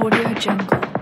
Audio Jungle.